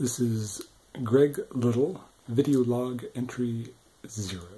This is Greg Little, video log entry zero.